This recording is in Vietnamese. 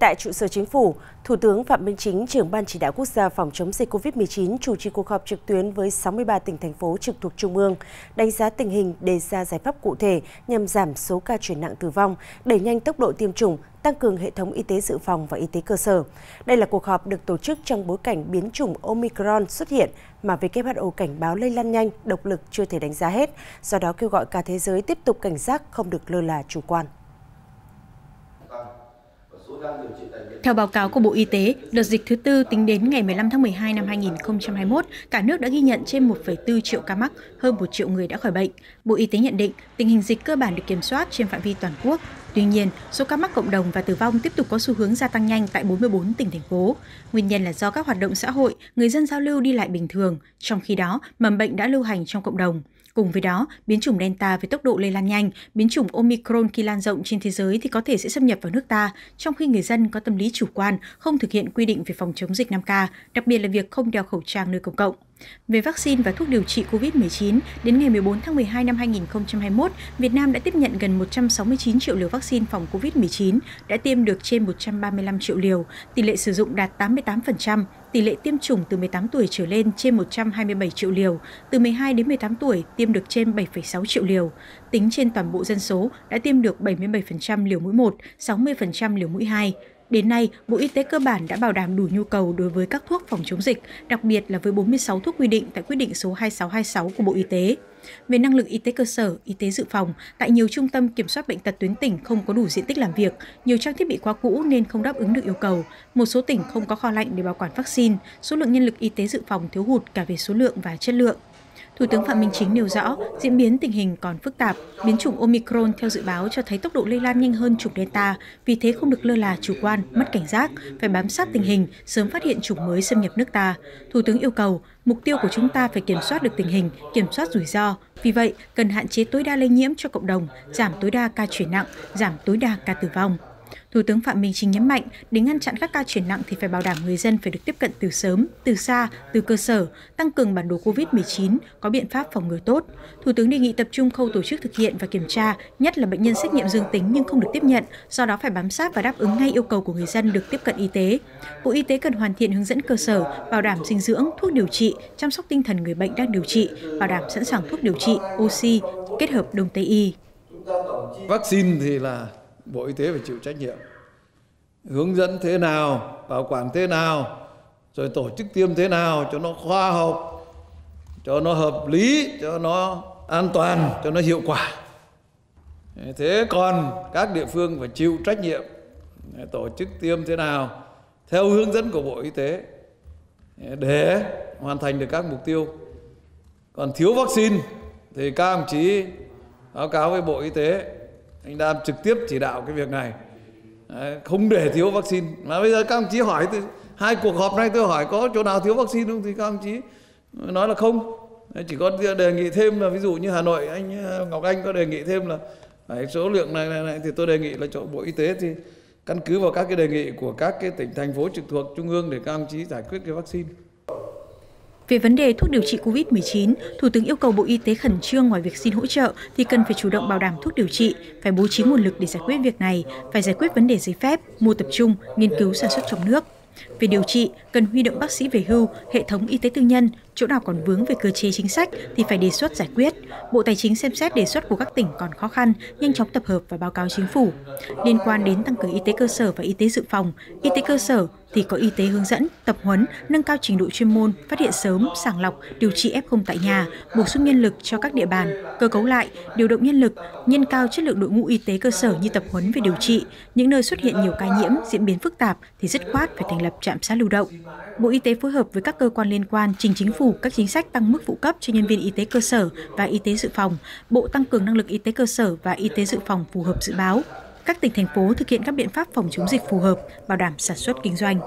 Tại trụ sở chính phủ, Thủ tướng Phạm Minh Chính, trưởng Ban chỉ đạo quốc gia phòng chống dịch COVID-19 chủ trì cuộc họp trực tuyến với 63 tỉnh thành phố trực thuộc Trung ương, đánh giá tình hình, đề ra giải pháp cụ thể nhằm giảm số ca chuyển nặng tử vong, đẩy nhanh tốc độ tiêm chủng, tăng cường hệ thống y tế dự phòng và y tế cơ sở. Đây là cuộc họp được tổ chức trong bối cảnh biến chủng Omicron xuất hiện mà WHO cảnh báo lây lan nhanh, độc lực chưa thể đánh giá hết, do đó kêu gọi cả thế giới tiếp tục cảnh giác không được lơ là chủ quan. Theo báo cáo của Bộ Y tế, đợt dịch thứ tư tính đến ngày 15 tháng 12 năm 2021, cả nước đã ghi nhận trên 1,4 triệu ca mắc, hơn 1 triệu người đã khỏi bệnh. Bộ Y tế nhận định tình hình dịch cơ bản được kiểm soát trên phạm vi toàn quốc. Tuy nhiên, số ca mắc cộng đồng và tử vong tiếp tục có xu hướng gia tăng nhanh tại 44 tỉnh thành phố. Nguyên nhân là do các hoạt động xã hội, người dân giao lưu đi lại bình thường, trong khi đó mầm bệnh đã lưu hành trong cộng đồng. Cùng với đó, biến chủng Delta với tốc độ lây lan nhanh, biến chủng Omicron khi lan rộng trên thế giới thì có thể sẽ xâm nhập vào nước ta, trong khi người dân có tâm lý chủ quan, không thực hiện quy định về phòng chống dịch 5K, đặc biệt là việc không đeo khẩu trang nơi công cộng. Về vaccine và thuốc điều trị COVID-19, đến ngày 14 tháng 12 năm 2021, Việt Nam đã tiếp nhận gần 169 triệu liều vaccine phòng COVID-19, đã tiêm được trên 135 triệu liều, tỷ lệ sử dụng đạt 88%, tỷ lệ tiêm chủng từ 18 tuổi trở lên trên 127 triệu liều, từ 12 đến 18 tuổi tiêm được trên 7,6 triệu liều. Tính trên toàn bộ dân số đã tiêm được 77% liều mũi 1, 60% liều mũi 2. Đến nay, Bộ Y tế cơ bản đã bảo đảm đủ nhu cầu đối với các thuốc phòng chống dịch, đặc biệt là với 46 thuốc quy định tại quyết định số 2626 của Bộ Y tế. Về năng lực y tế cơ sở, y tế dự phòng, tại nhiều trung tâm kiểm soát bệnh tật tuyến tỉnh không có đủ diện tích làm việc, nhiều trang thiết bị quá cũ nên không đáp ứng được yêu cầu. Một số tỉnh không có kho lạnh để bảo quản vaccine, số lượng nhân lực y tế dự phòng thiếu hụt cả về số lượng và chất lượng. Thủ tướng Phạm Minh Chính nêu rõ, diễn biến tình hình còn phức tạp, biến chủng Omicron theo dự báo cho thấy tốc độ lây lan nhanh hơn chủng Delta, vì thế không được lơ là chủ quan, mất cảnh giác, phải bám sát tình hình, sớm phát hiện chủng mới xâm nhập nước ta. Thủ tướng yêu cầu, mục tiêu của chúng ta phải kiểm soát được tình hình, kiểm soát rủi ro. Vì vậy, cần hạn chế tối đa lây nhiễm cho cộng đồng, giảm tối đa ca chuyển nặng, giảm tối đa ca tử vong. Thủ tướng Phạm Minh Chính nhấn mạnh, để ngăn chặn các ca chuyển nặng thì phải bảo đảm người dân phải được tiếp cận từ sớm, từ xa, từ cơ sở, tăng cường bản đồ COVID-19, có biện pháp phòng ngừa tốt. Thủ tướng đề nghị tập trung khâu tổ chức thực hiện và kiểm tra, nhất là bệnh nhân xét nghiệm dương tính nhưng không được tiếp nhận, do đó phải bám sát và đáp ứng ngay yêu cầu của người dân được tiếp cận y tế. Bộ Y tế cần hoàn thiện hướng dẫn cơ sở, bảo đảm dinh dưỡng, thuốc điều trị, chăm sóc tinh thần người bệnh đang điều trị, bảo đảm sẵn sàng thuốc điều trị, oxy, kết hợp đông tây y. Vaccine thì là Bộ Y tế phải chịu trách nhiệm. Hướng dẫn thế nào, bảo quản thế nào, rồi tổ chức tiêm thế nào cho nó khoa học, cho nó hợp lý, cho nó an toàn, cho nó hiệu quả. Thế còn các địa phương phải chịu trách nhiệm, tổ chức tiêm thế nào theo hướng dẫn của bộ y tế để hoàn thành được các mục tiêu. Còn thiếu vaccine thì các đồng chí báo cáo với bộ y tế anh đã trực tiếp chỉ đạo cái việc này. Đấy, không để thiếu vaccine. Mà bây giờ các ông chí hỏi tôi, hai cuộc họp này tôi hỏi có chỗ nào thiếu vaccine không thì các ông chí nói là không. Chỉ có đề nghị thêm là ví dụ như Hà Nội anh ờ, Ngọc Anh có đề nghị thêm là phải số lượng này, này này thì tôi đề nghị là chỗ Bộ Y tế thì căn cứ vào các cái đề nghị của các cái tỉnh thành phố trực thuộc trung ương để các ông chí giải quyết cái vaccine. Về vấn đề thuốc điều trị COVID-19, Thủ tướng yêu cầu Bộ Y tế khẩn trương ngoài việc xin hỗ trợ thì cần phải chủ động bảo đảm thuốc điều trị, phải bố trí nguồn lực để giải quyết việc này, phải giải quyết vấn đề giấy phép, mua tập trung, nghiên cứu sản xuất trong nước. Về điều trị, cần huy động bác sĩ về hưu, hệ thống y tế tư nhân, chỗ nào còn vướng về cơ chế chính sách thì phải đề xuất giải quyết. Bộ Tài chính xem xét đề xuất của các tỉnh còn khó khăn, nhanh chóng tập hợp và báo cáo chính phủ. Liên quan đến tăng cường y tế cơ sở và y tế dự phòng, y tế cơ sở thì có y tế hướng dẫn, tập huấn, nâng cao trình độ chuyên môn, phát hiện sớm, sàng lọc, điều trị F0 tại nhà, bổ sung nhân lực cho các địa bàn, cơ cấu lại, điều động nhân lực, nhân cao chất lượng đội ngũ y tế cơ sở như tập huấn về điều trị. Những nơi xuất hiện nhiều ca nhiễm, diễn biến phức tạp thì dứt khoát phải thành lập trạm xá lưu động. Bộ Y tế phối hợp với các cơ quan liên quan trình chính phủ phủ các chính sách tăng mức phụ cấp cho nhân viên y tế cơ sở và y tế dự phòng, Bộ tăng cường năng lực y tế cơ sở và y tế dự phòng phù hợp dự báo. Các tỉnh thành phố thực hiện các biện pháp phòng chống dịch phù hợp, bảo đảm sản xuất kinh doanh.